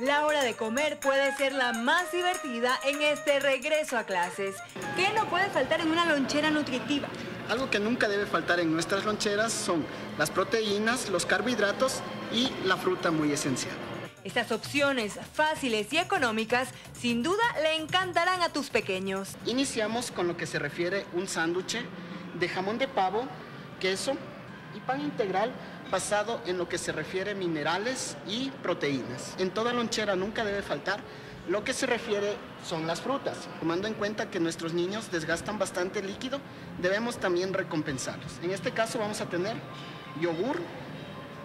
La hora de comer puede ser la más divertida en este regreso a clases. ¿Qué no puede faltar en una lonchera nutritiva? Algo que nunca debe faltar en nuestras loncheras son las proteínas, los carbohidratos y la fruta muy esencial. Estas opciones fáciles y económicas sin duda le encantarán a tus pequeños. Iniciamos con lo que se refiere un sándwich de jamón de pavo, queso y pan integral basado en lo que se refiere minerales y proteínas. En toda lonchera nunca debe faltar lo que se refiere son las frutas. Tomando en cuenta que nuestros niños desgastan bastante líquido, debemos también recompensarlos. En este caso vamos a tener yogur.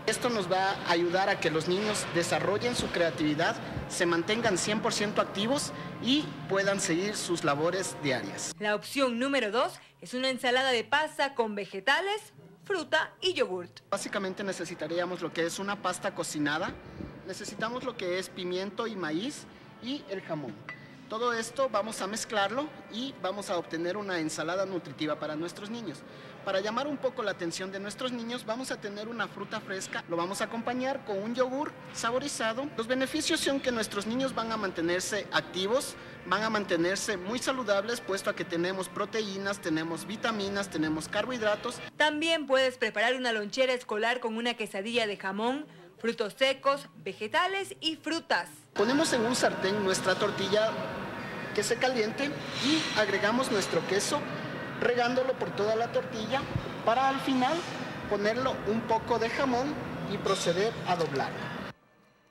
Esto nos va a ayudar a que los niños desarrollen su creatividad, se mantengan 100% activos y puedan seguir sus labores diarias. La opción número dos es una ensalada de pasta con vegetales, fruta y yogurt. Básicamente necesitaríamos lo que es una pasta cocinada, necesitamos lo que es pimiento y maíz y el jamón. Todo esto vamos a mezclarlo y vamos a obtener una ensalada nutritiva para nuestros niños. Para llamar un poco la atención de nuestros niños, vamos a tener una fruta fresca, lo vamos a acompañar con un yogur saborizado. Los beneficios son que nuestros niños van a mantenerse activos, van a mantenerse muy saludables, puesto a que tenemos proteínas, tenemos vitaminas, tenemos carbohidratos. También puedes preparar una lonchera escolar con una quesadilla de jamón, frutos secos, vegetales y frutas. Ponemos en un sartén nuestra tortilla que se caliente y agregamos nuestro queso regándolo por toda la tortilla para al final ponerlo un poco de jamón y proceder a doblar.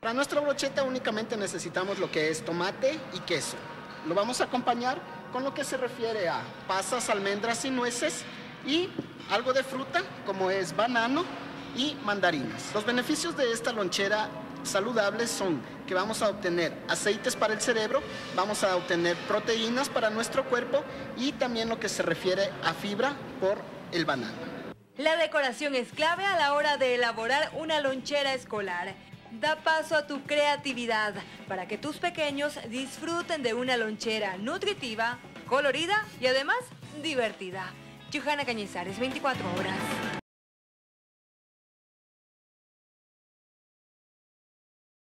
Para nuestra brocheta únicamente necesitamos lo que es tomate y queso. Lo vamos a acompañar con lo que se refiere a pasas, almendras y nueces y algo de fruta como es banano y mandarinas. Los beneficios de esta lonchera saludables son que vamos a obtener aceites para el cerebro, vamos a obtener proteínas para nuestro cuerpo y también lo que se refiere a fibra por el banano. La decoración es clave a la hora de elaborar una lonchera escolar. Da paso a tu creatividad para que tus pequeños disfruten de una lonchera nutritiva, colorida y además divertida. Johanna Cañizares, 24 horas.